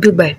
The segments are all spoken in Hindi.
Goodbye.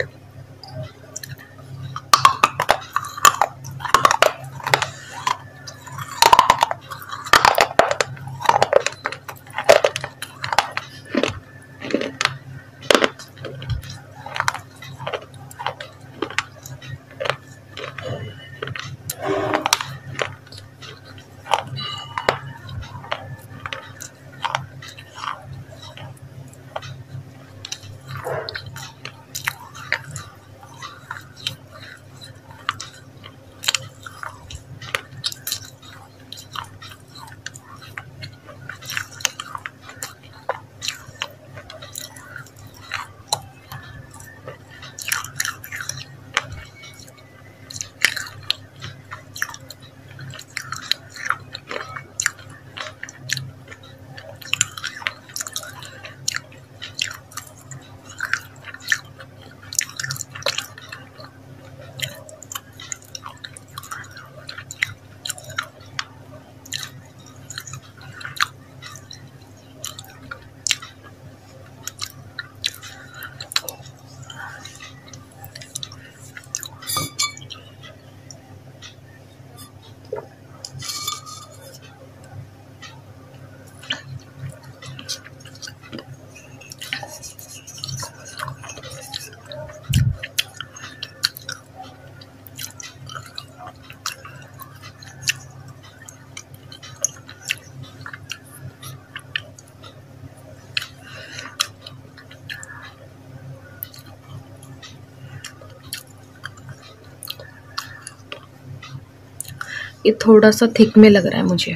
ये थोड़ा सा थिक में लग रहा है मुझे।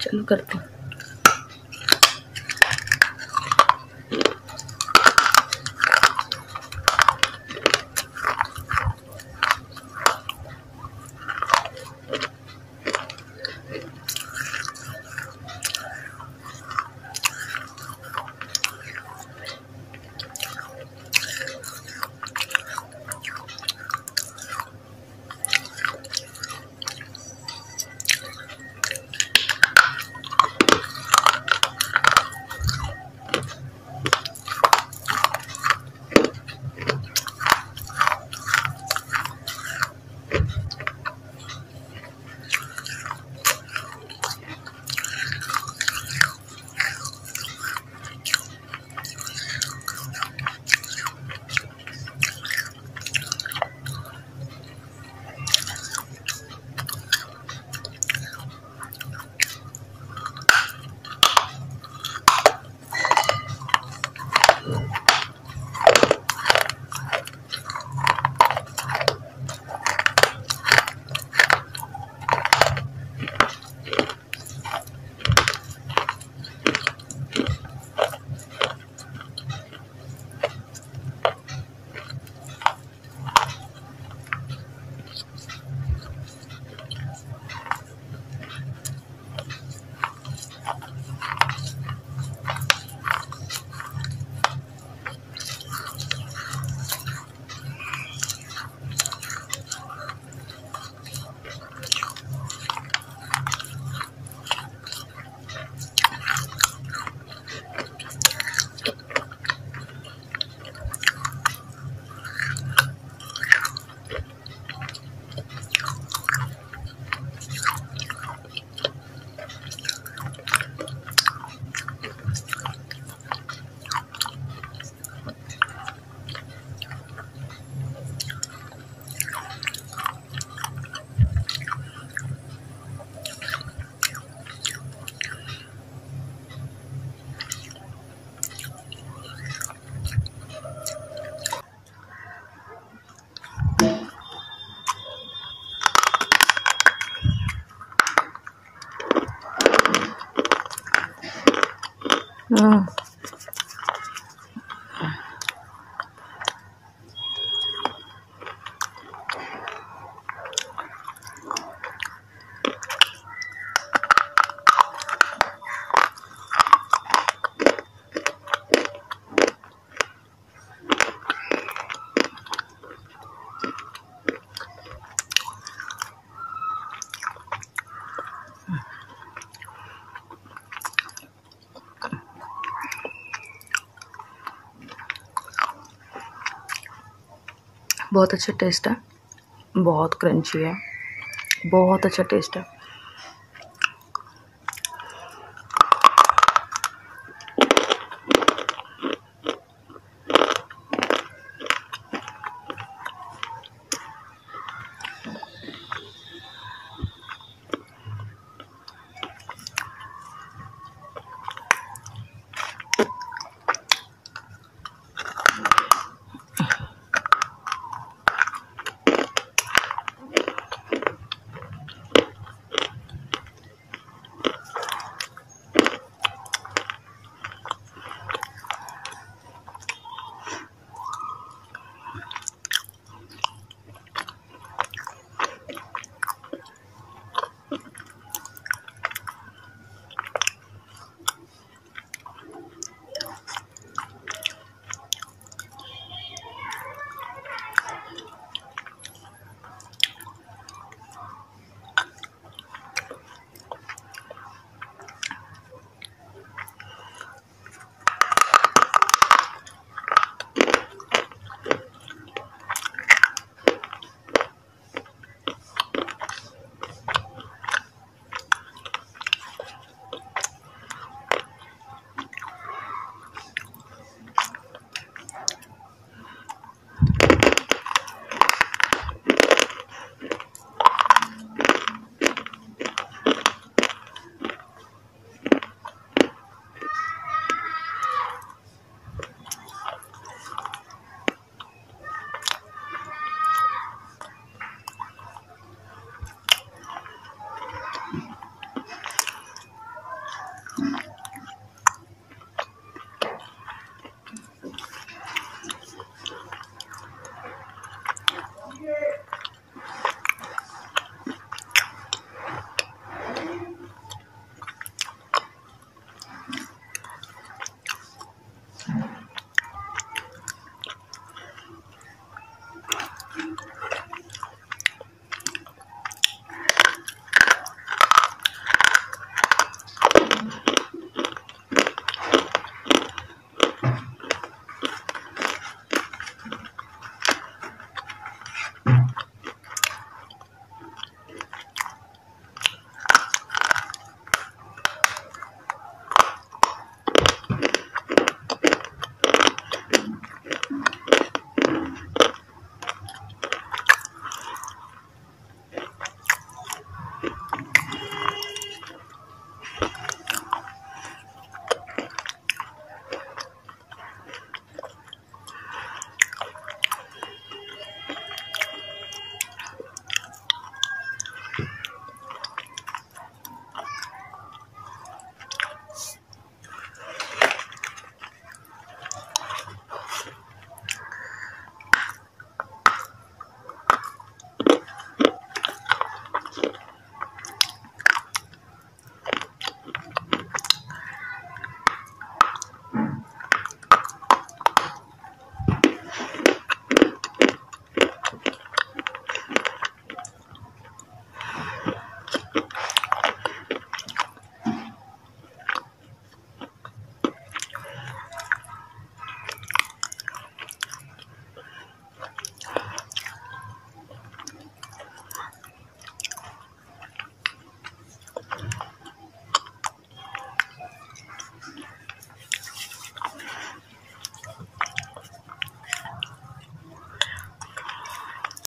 चलो करते हैं। बहुत अच्छा टेस्ट है। बहुत क्रंची है। बहुत अच्छा टेस्ट है।